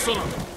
Let's go, Sona. You're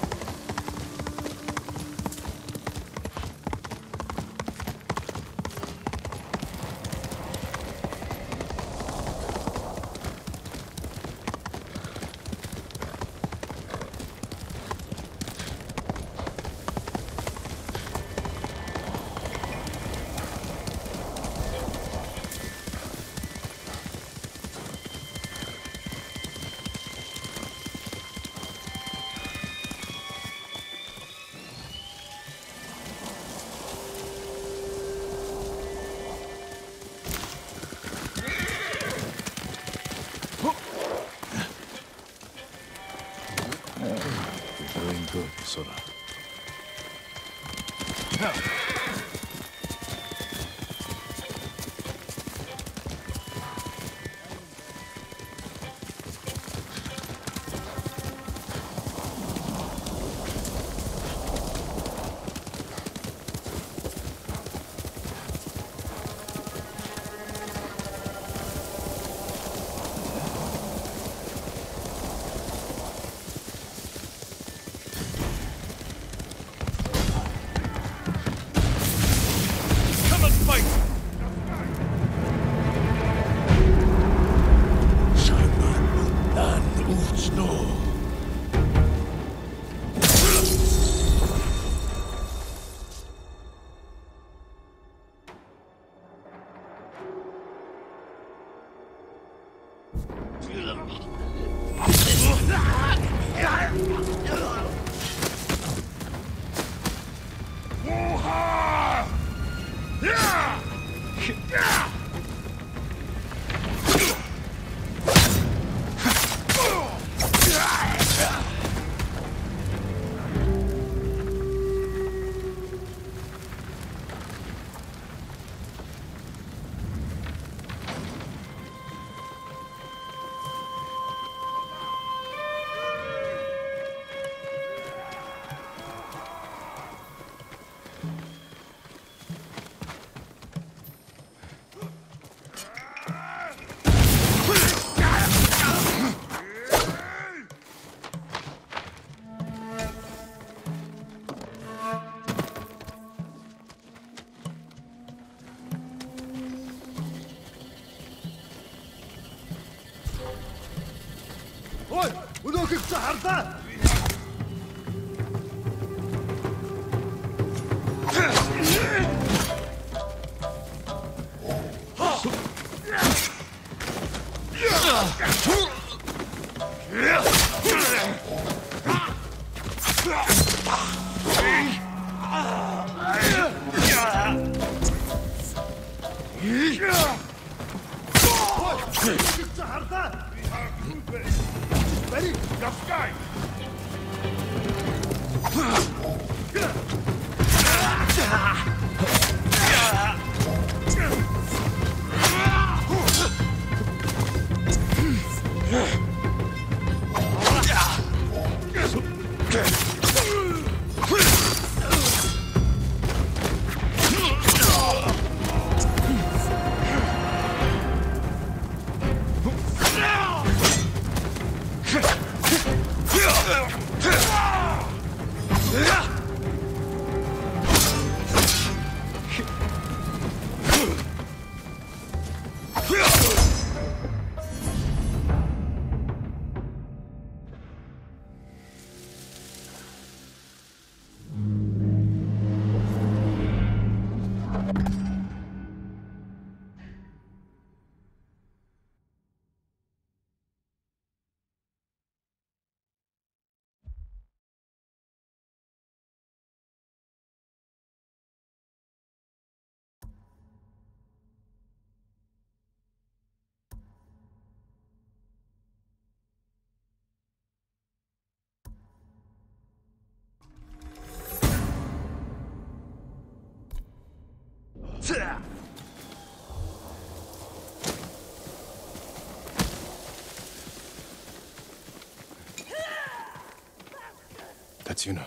Ready? Go sky! That's you now.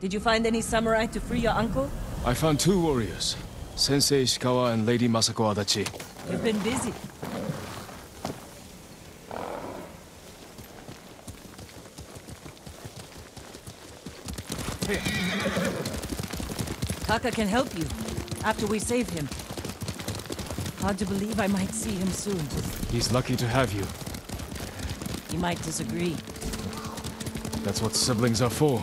Did you find any samurai to free your uncle? I found two warriors. Sensei Ishikawa and Lady Masako Adachi. You've been busy. Taka can help you, after we save him. Hard to believe I might see him soon. He's lucky to have you. He might disagree. That's what siblings are for.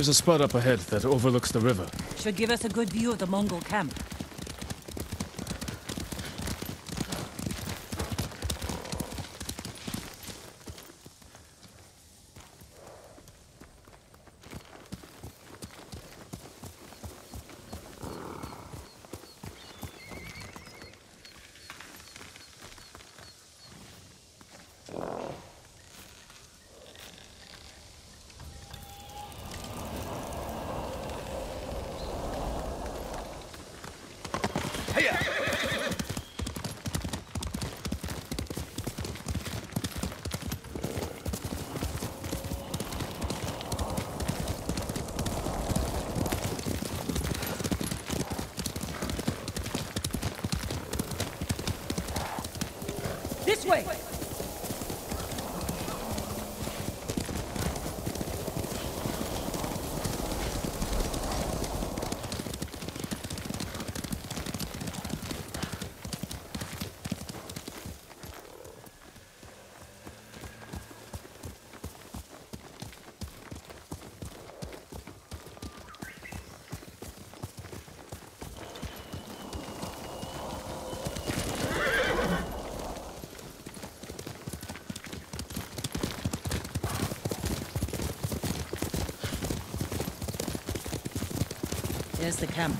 There's a spot up ahead that overlooks the river. Should give us a good view of the Mongol camp. This the camp.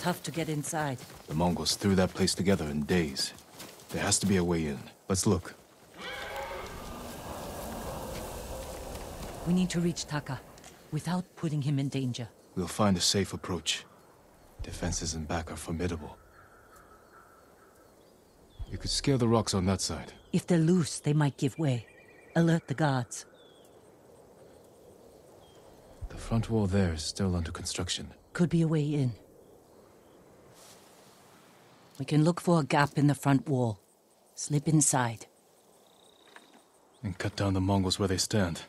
Tough to get inside. The Mongols threw that place together in days. There has to be a way in. Let's look. We need to reach Taka without putting him in danger. We'll find a safe approach. Defenses in back are formidable. You could scale the rocks on that side. If they're loose, they might give way. Alert the guards. The front wall there is still under construction. Could be a way in. We can look for a gap in the front wall. Slip inside. And cut down the Mongols where they stand.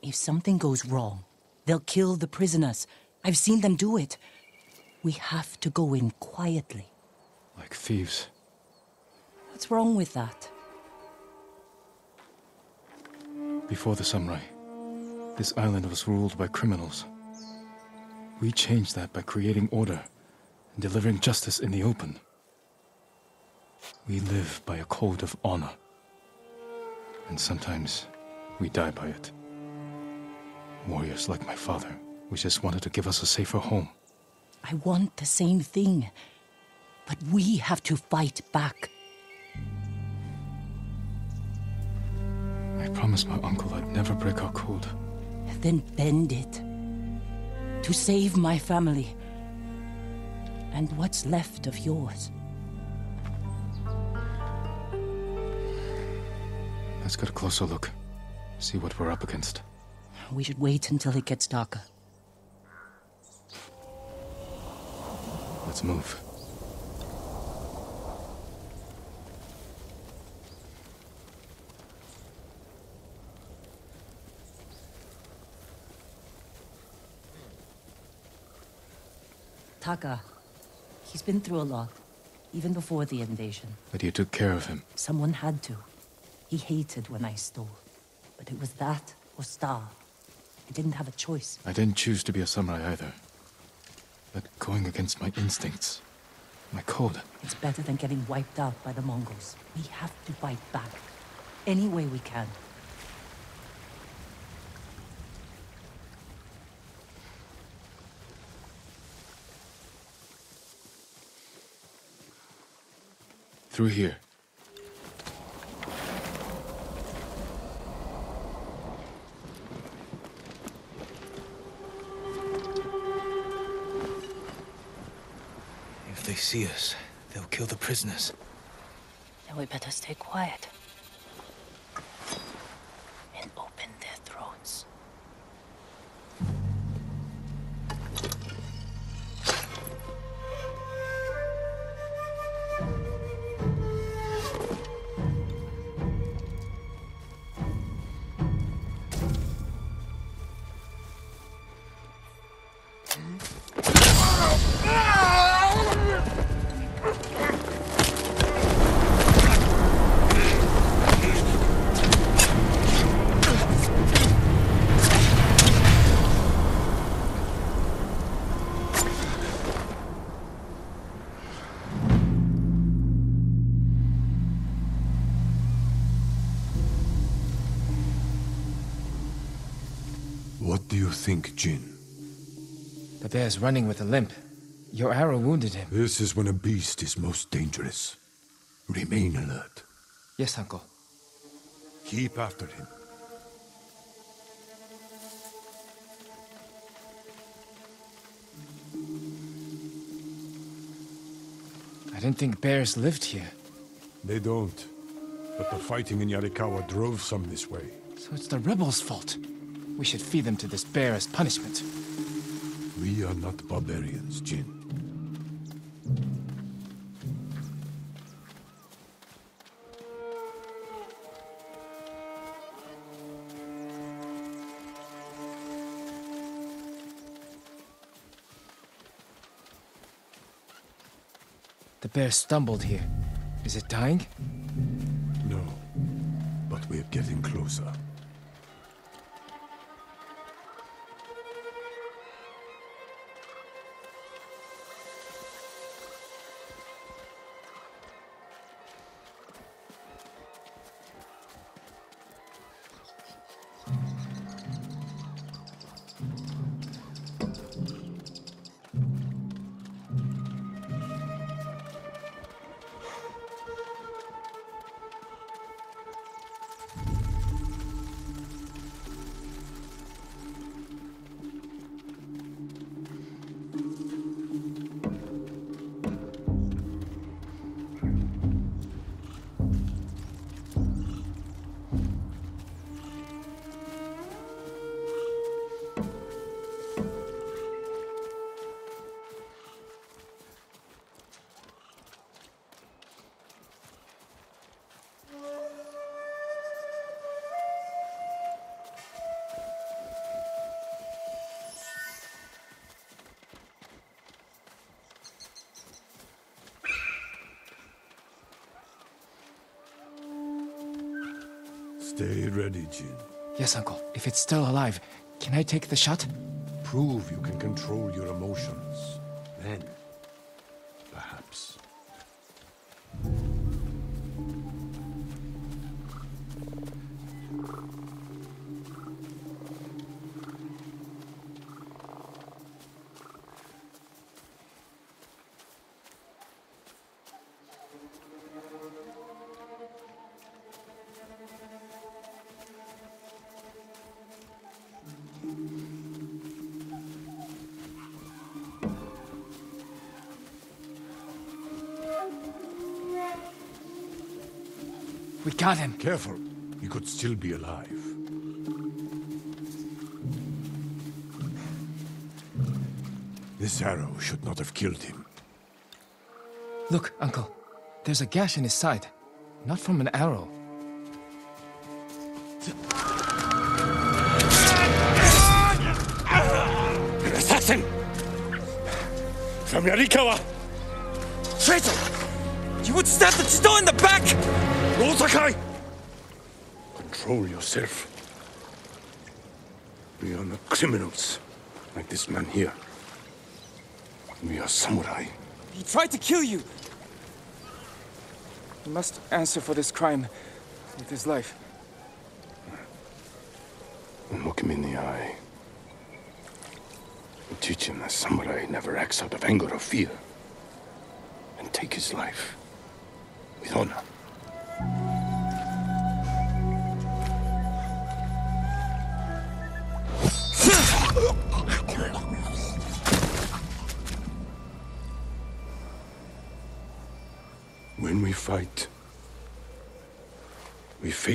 If something goes wrong, they'll kill the prisoners. I've seen them do it. We have to go in quietly. Like thieves. What's wrong with that? Before the samurai, this island was ruled by criminals. We changed that by creating order and delivering justice in the open. We live by a code of honor. And sometimes we die by it. Warriors like my father, we just wanted to give us a safer home. I want the same thing. But we have to fight back. I promised my uncle I'd never break our code. Then bend it. To save my family. And what's left of yours. Let's get a closer look. See what we're up against. We should wait until it gets darker. Let's move. Taka. He's been through a lot. Even before the invasion. But you took care of him. Someone had to. He hated when I stole. But it was that or starve. I didn't have a choice. I didn't choose to be a samurai either. But going against my instincts, my code. It's better than getting wiped out by the Mongols. We have to fight back. Any way we can. Through here. If they see us, they'll kill the prisoners. Then we better stay quiet. The running with a limp. Your arrow wounded him. This is when a beast is most dangerous. Remain alert. Yes, uncle. Keep after him. I didn't think bears lived here. They don't. But the fighting in Yarikawa drove some this way. So it's the rebels' fault. We should feed them to this bear as punishment. We are not barbarians, Jin. The bear stumbled here. Is it dying? No. But we're getting closer. It's still alive, can I take the shot? Prove you can control your emotions. Then, We got him. Careful. He could still be alive. This arrow should not have killed him. Look, Uncle. There's a gash in his side. Not from an arrow. An assassin! From Yarikawa! Traitor! You would stab the jito in the back! Sakai! Control yourself. We are not criminals, like this man here. We are samurai. He tried to kill you! He must answer for this crime with his life. And look him in the eye. And teach him that samurai never acts out of anger or fear.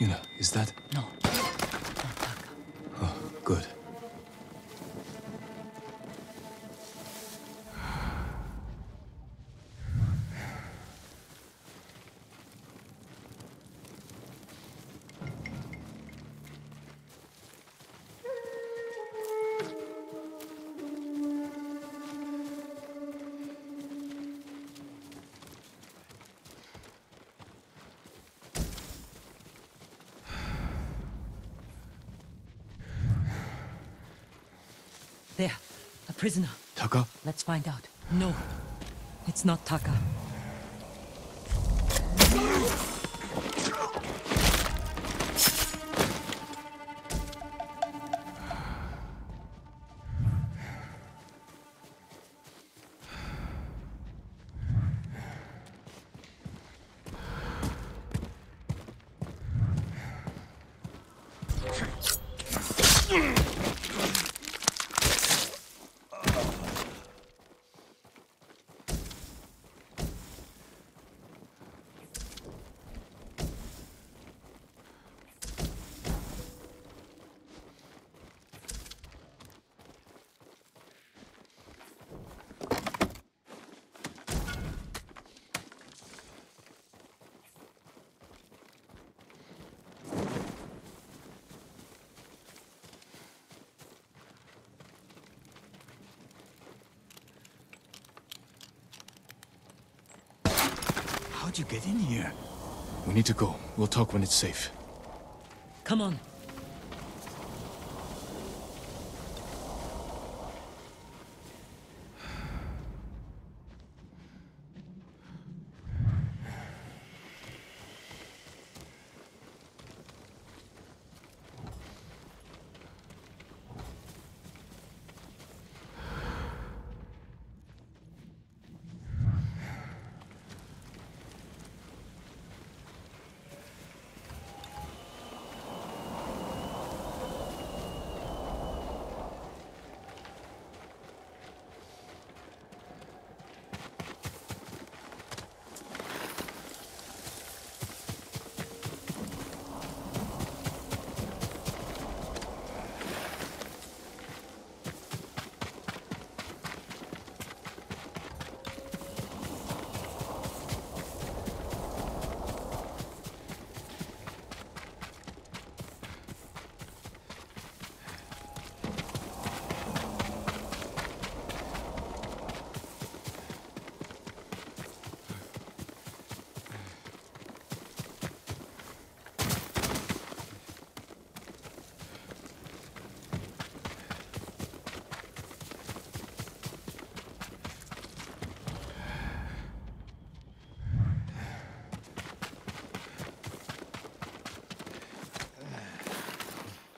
Yuna, is that? No. Prisoner. Taka? Let's find out. No. It's not Taka. You get in here? We need to go. We'll talk when it's safe. Come on.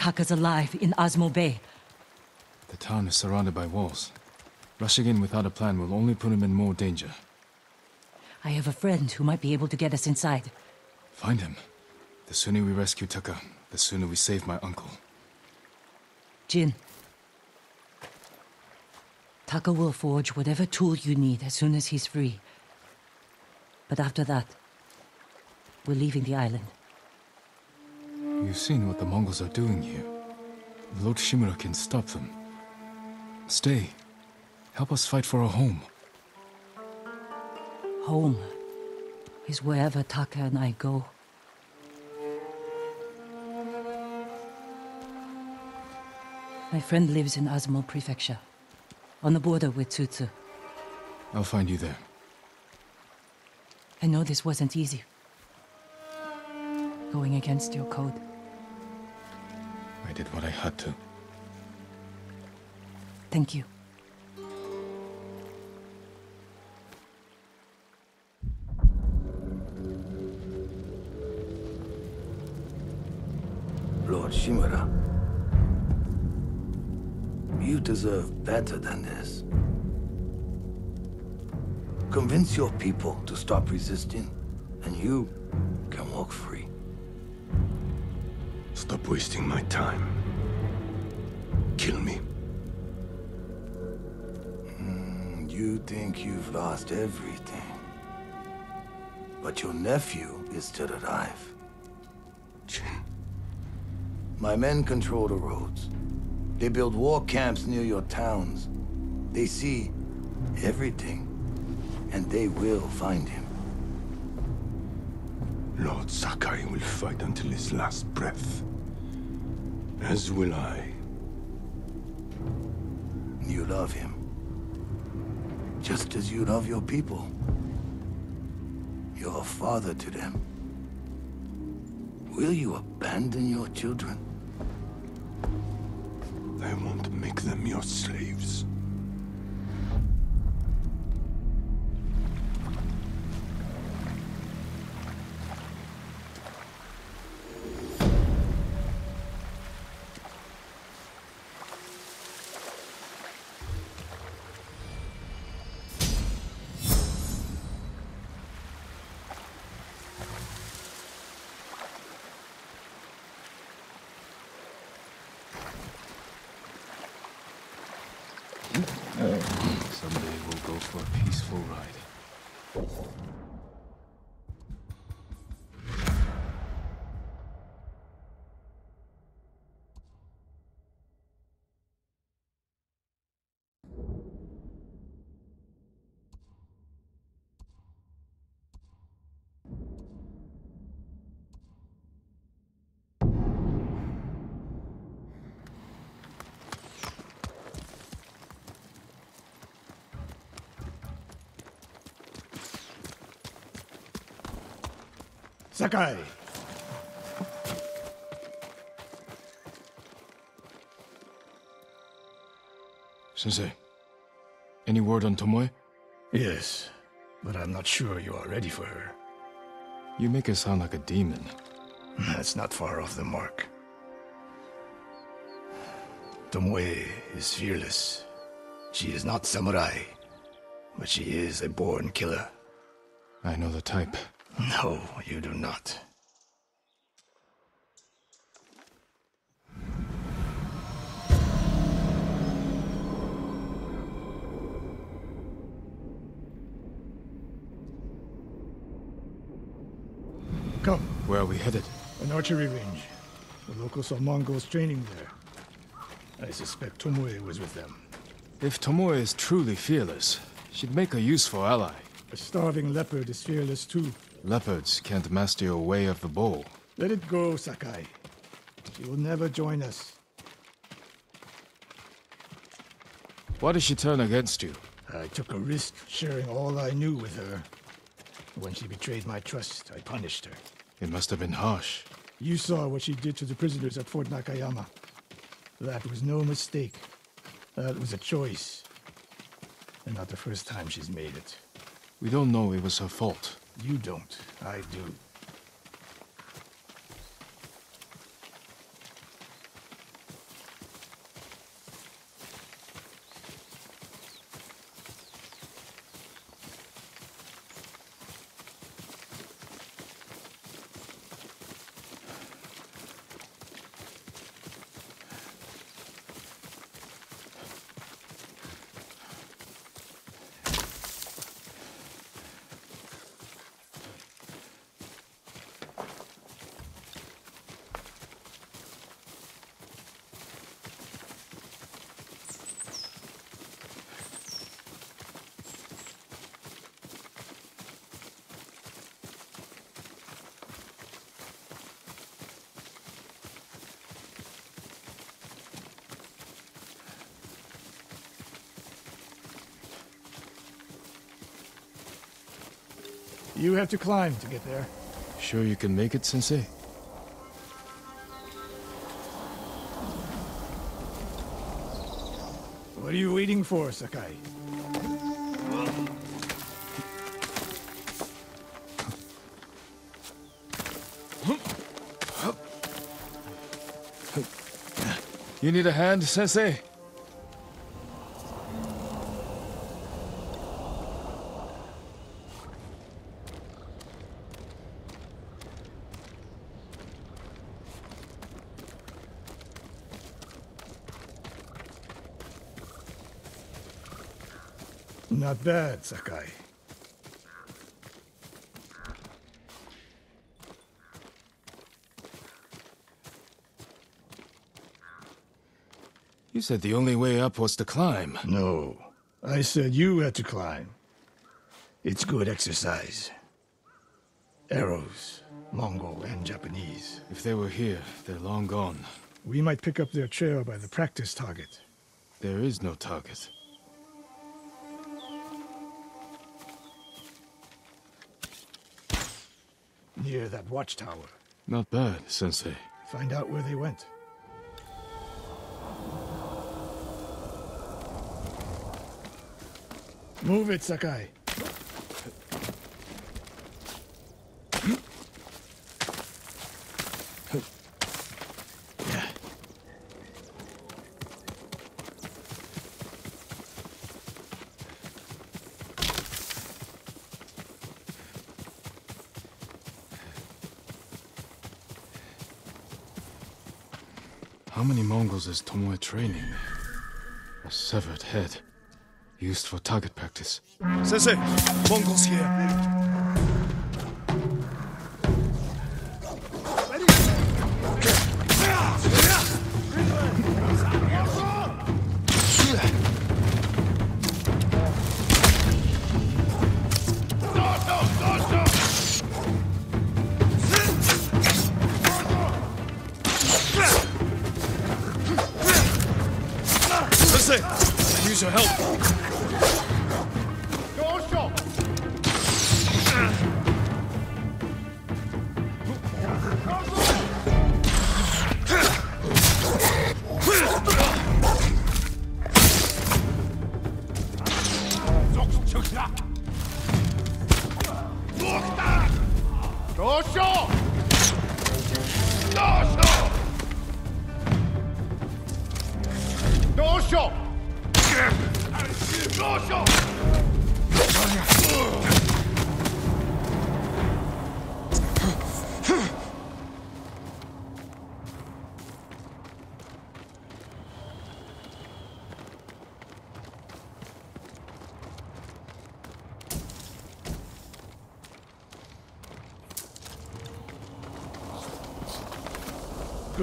Taka's alive in Azamo Bay. The town is surrounded by walls. Rushing in without a plan will only put him in more danger. I have a friend who might be able to get us inside. Find him. The sooner we rescue Taka, the sooner we save my uncle. Jin. Taka will forge whatever tool you need as soon as he's free. But after that, we're leaving the island. You've seen what the Mongols are doing here. Lord Shimura can stop them. Stay. Help us fight for a home. Home is wherever Taka and I go. My friend lives in Azamo Prefecture, on the border with Tsutsu. I'll find you there. I know this wasn't easy. Going against your code. I did what I had to. Thank you. Lord Shimura. You deserve better than this. Convince your people to stop resisting, and you can walk free. Stop wasting my time. Kill me. Mm, You think you've lost everything. But your nephew is still alive. Jin. My men control the roads. They build war camps near your towns. They see everything. And they will find him. Lord Sakai will fight until his last breath. As will I. You love him. Just as you love your people. You're a father to them. Will you abandon your children? I won't make them your slaves. Someday we'll go for a peaceful ride. Sensei, any word on Tomoe? Yes, but I'm not sure you are ready for her. You make her sound like a demon. That's not far off the mark. Tomoe is fearless. She is not samurai, but she is a born killer. I know the type. No, you do not. Come, Where are we headed? an archery range. The locals are Mongols training there. I suspect Tomoe was with them. If Tomoe is truly fearless, she'd make a useful ally. A starving leopard is fearless too. Leopards can't master your way of the bow. Let it go, Sakai. She will never join us. Why did she turn against you? I took a risk sharing all I knew with her. When she betrayed my trust, I punished her. It must have been harsh. You saw what she did to the prisoners at Fort Nakayama. That was no mistake. That was a choice. And not the first time she's made it. We don't know it was her fault. You don't. I do. Have to climb to get there. Sure you can make it, Sensei? What are you waiting for, Sakai? You need a hand, Sensei? Not bad, Sakai. You said the only way up was to climb. No. I said you had to climb. It's good exercise. Arrows, Mongol and Japanese. If they were here, they're long gone. We might pick up their trail by the practice target. There is no target. Near that watchtower. Not bad, Sensei. Find out where they went. Move it, Sakai. How is Tomoe training? A severed head. Used for target practice. Sensei, Mongols here.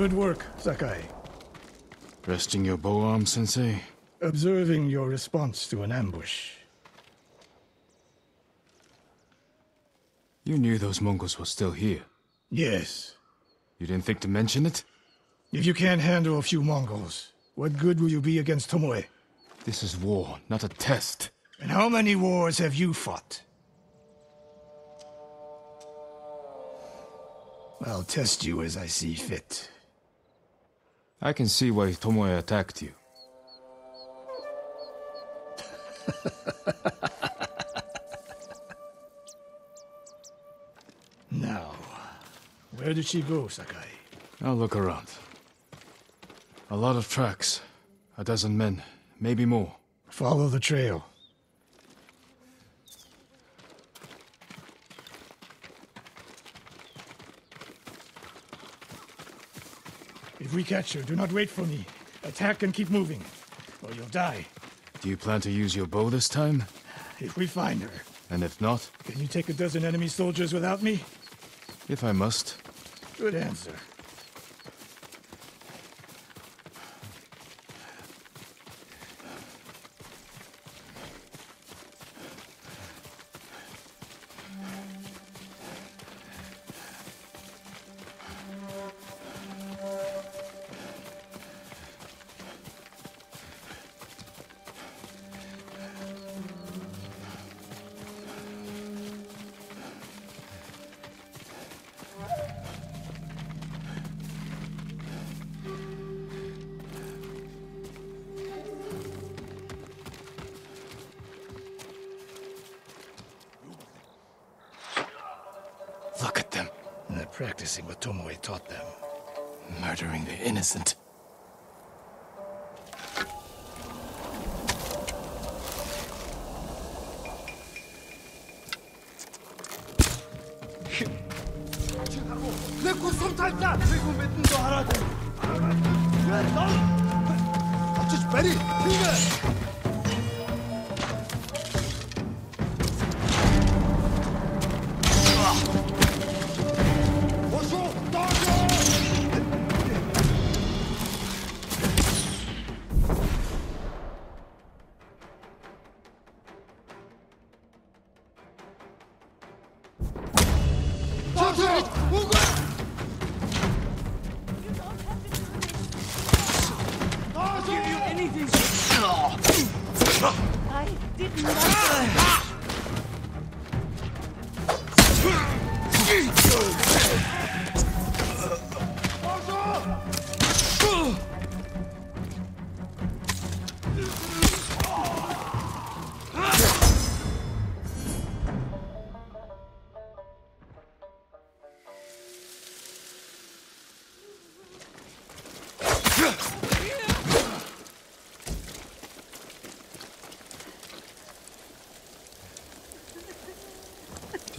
Good work, Sakai. Resting your bow arm, Sensei? Observing your response to an ambush. You knew those Mongols were still here. Yes. You didn't think to mention it? If you can't handle a few Mongols, what good will you be against Tomoe? This is war, not a test. And how many wars have you fought? I'll test you as I see fit. I can see why Tomoe attacked you. Now, where did she go, Sakai? I'll look around. A lot of tracks. A dozen men, maybe more. Follow the trail. We catch her, do not wait for me. Attack and keep moving, or you'll die. Do you plan to use your bow this time? If we find her, And if not, can you take a dozen enemy soldiers without me? if I must, Good answer.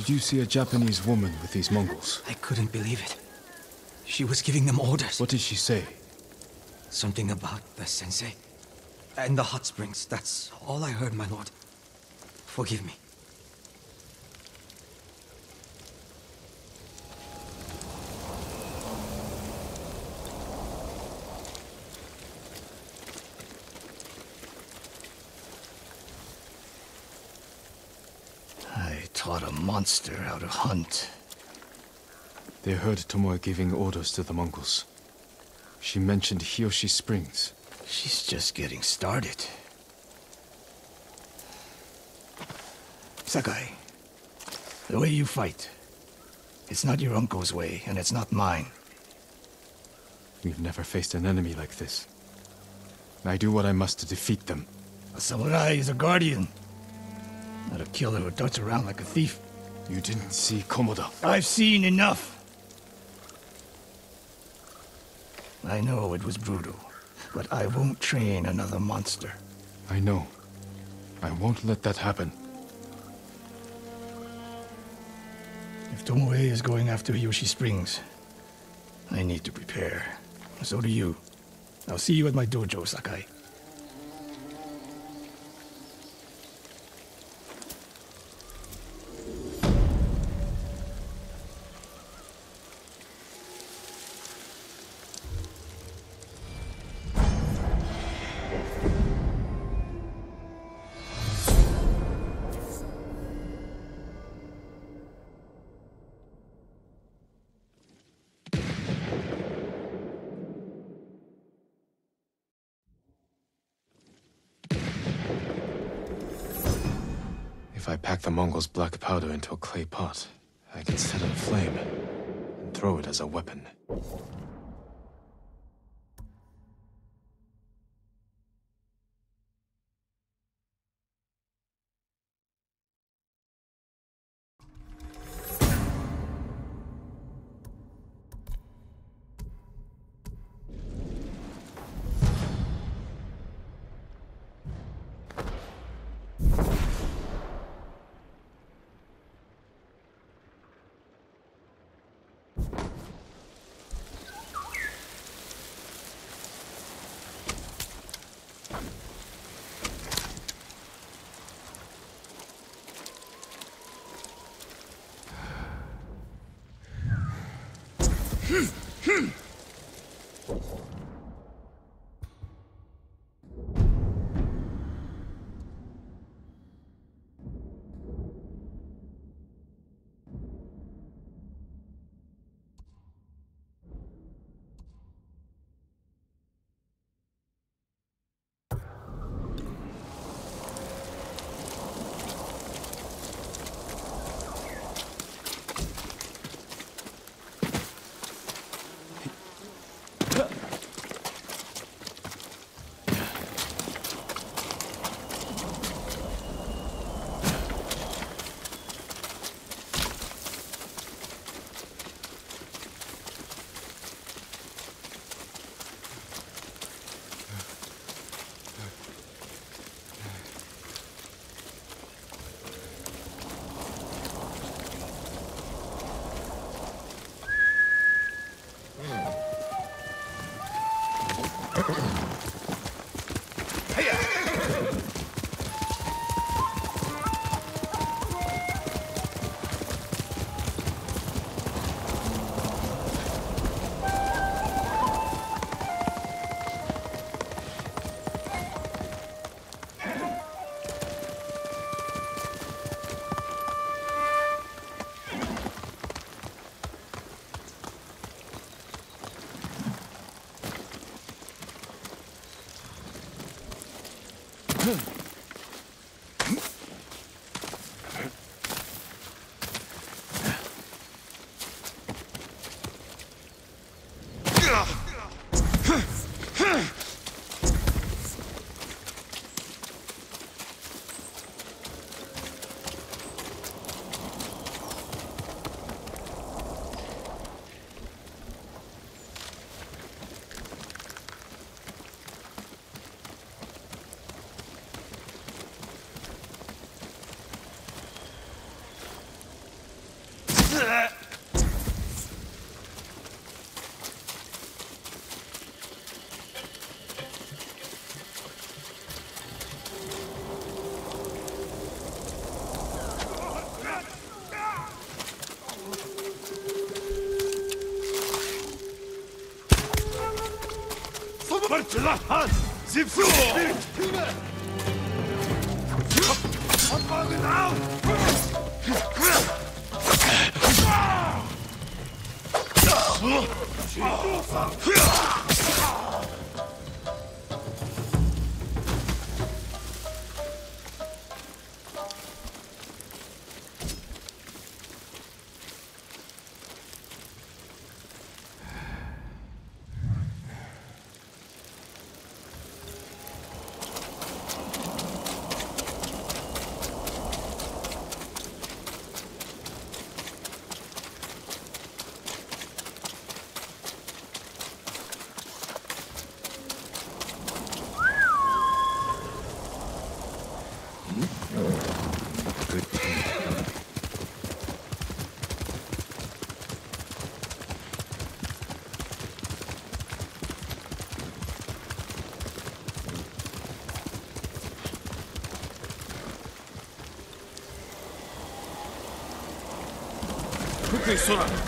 Did you see a Japanese woman with these Mongols? I couldn't believe it. She was giving them orders. What did she say? Something about the sensei. And the hot springs. That's all I heard, my lord. Forgive me. I taught a monster how to hunt. They heard Tomoe giving orders to the Mongols. She mentioned Hiyoshi Springs. She's just getting started. Sakai, the way you fight, it's not your uncle's way, and it's not mine. We've never faced an enemy like this. I do what I must to defeat them. A samurai is a guardian, not a killer who darts around like a thief. You didn't see Komoda. I've seen enough. I know it was brutal, but I won't train another monster. I know. I won't let that happen. If Tomoe is going after Hiyoshi Springs, I need to prepare. So do you. I'll see you at my dojo, Sakai. Black powder into a clay pot, I can set it aflame and throw it as a weapon. Drachen! Sieh zu! 可以说。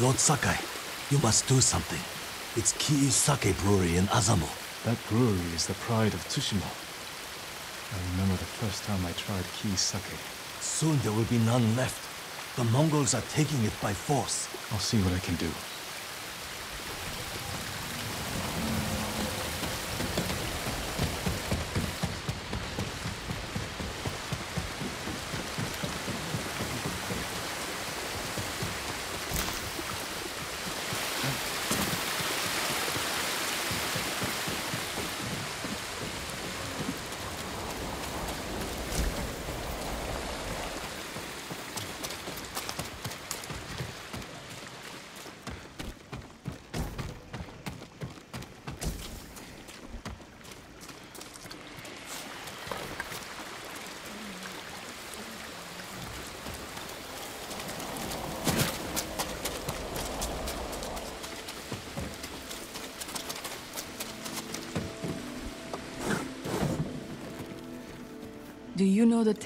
Lord Sakai, you must do something. It's Kii Sake Brewery in Azamo. That brewery is the pride of Tsushima. I remember the first time I tried Kii sake. Soon there will be none left. The Mongols are taking it by force. I'll see what I can. Do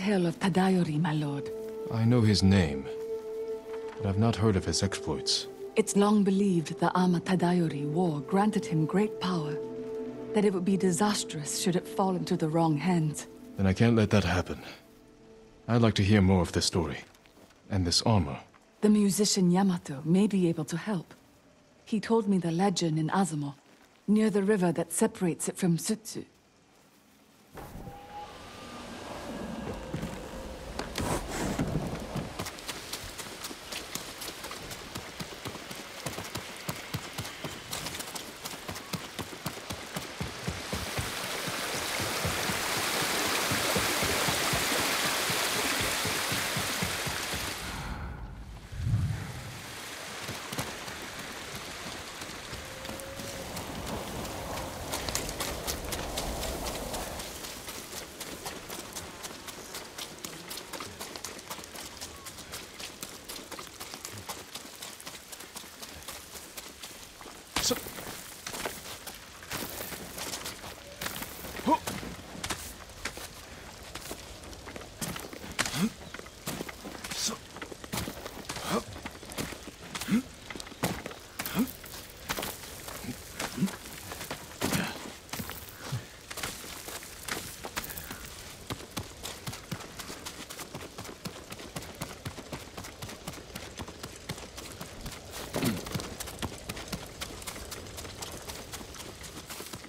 you know the tale of Tadayori, my lord? I know his name, but I've not heard of his exploits. It's long believed the Ama Tadayori War granted him great power, that it would be disastrous should it fall into the wrong hands. Then I can't let that happen. I'd like to hear more of this story. And this armor. The musician Yamato may be able to help. He told me the legend in Azamo, near the river that separates it from Sutsu.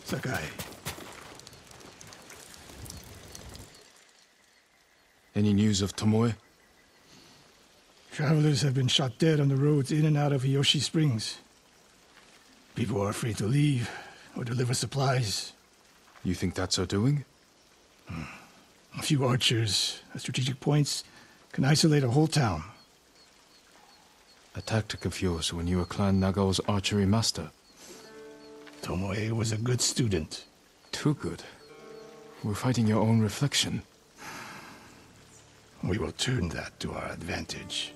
Sakai. Any news of Tomoe? Travelers have been shot dead on the roads in and out of Hiyoshi Springs. People are afraid to leave or deliver supplies. You think that's our doing? Hmm. A few archers at strategic points can isolate a whole town. A tactic of yours when you were Clan Nagao's archery master. Tomoe was a good student. Too good. We're fighting your own reflection. We will turn that to our advantage.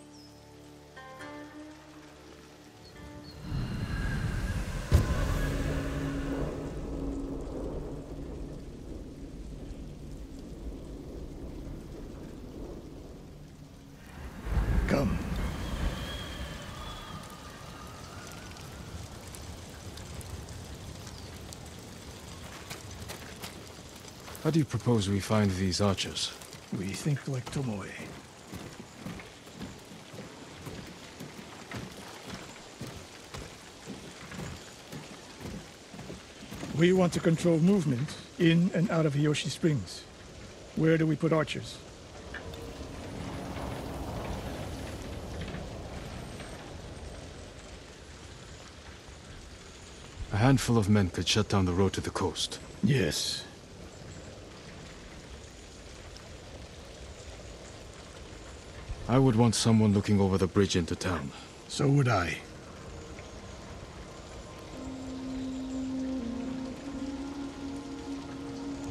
Come. How do you propose we find these archers? We think like Tomoe. We want to control movement in and out of Hiyoshi Springs. Where do we put archers? A handful of men could shut down the road to the coast. Yes. I would want someone looking over the bridge into town. So would I.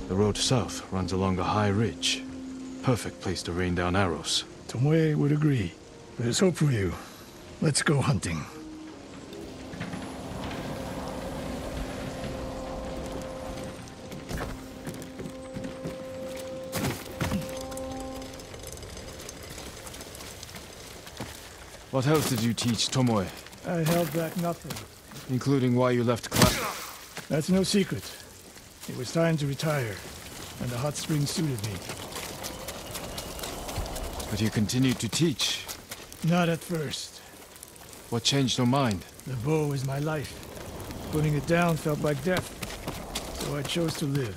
The road south runs along a high ridge. Perfect place to rain down arrows. Tomoe would agree. There's hope for you. Let's go hunting. What else did you teach Tomoe? I held back nothing. Including why you left Clan... That's no secret. It was time to retire, and the hot spring suited me. But you continued to teach. Not at first. What changed your mind? The bow is my life. Putting it down felt like death, so I chose to live.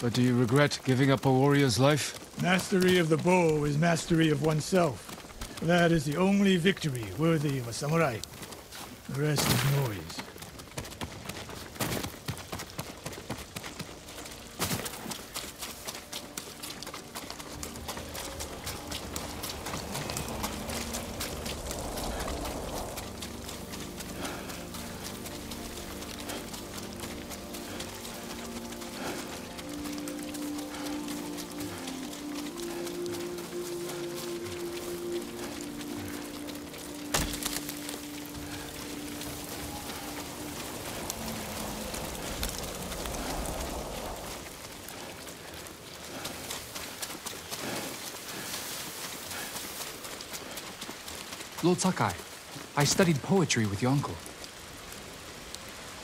But do you regret giving up a warrior's life? Mastery of the bow is mastery of oneself. That is the only victory worthy of a samurai. The rest is noise. Lord Sakai, I studied poetry with your uncle.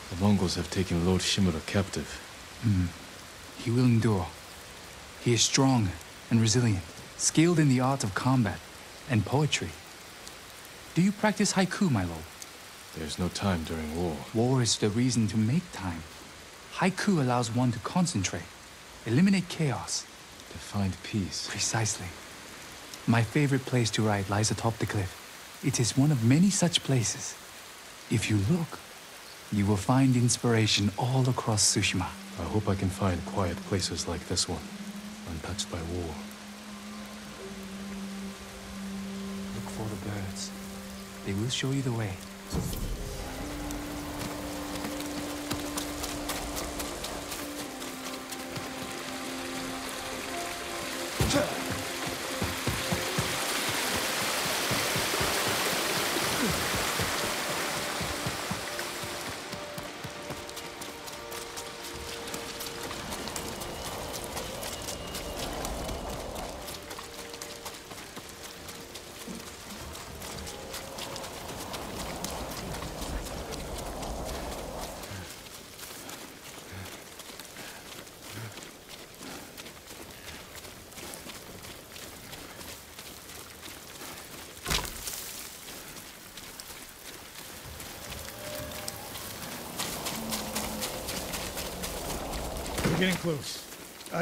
The Mongols have taken Lord Shimura captive. Hmm. He will endure. He is strong and resilient, skilled in the art of combat and poetry. Do you practice haiku, my lord? There's no time during war. War is the reason to make time. Haiku allows one to concentrate, eliminate chaos. To find peace. Precisely. My favorite place to write lies atop the cliff. It is one of many such places. If you look, you will find inspiration all across Tsushima. I hope I can find quiet places like this one, untouched by war. Look for the birds. They will show you the way.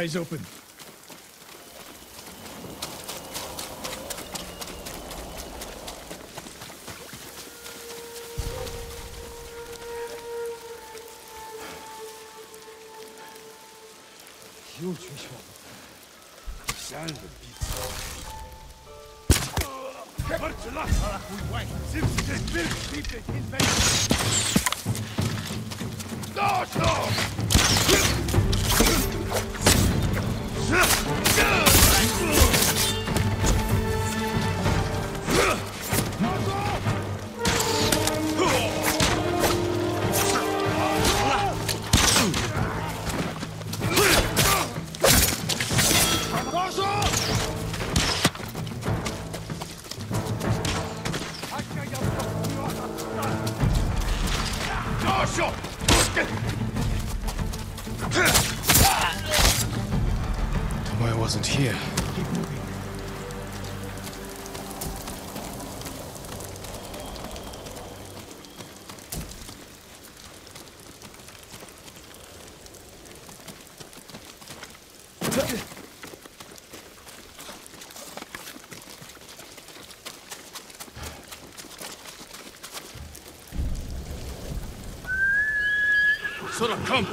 Eyes open. Sora, come!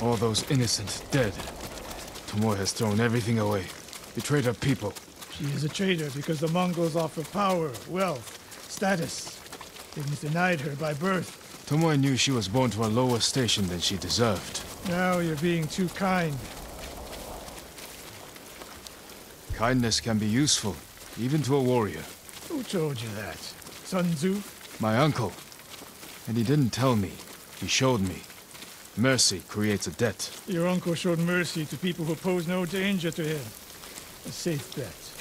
All those innocent dead. Tomoe has thrown everything away. Betrayed her people. She is a traitor because the Mongols offer power, wealth, status. Things denied her by birth. Tomoe knew she was born to a lower station than she deserved. Now you're being too kind. Kindness can be useful, even to a warrior. Who told you that? Sun Tzu? My uncle. And he didn't tell me. He showed me. Mercy creates a debt. Your uncle showed mercy to people who pose no danger to him. A safe bet.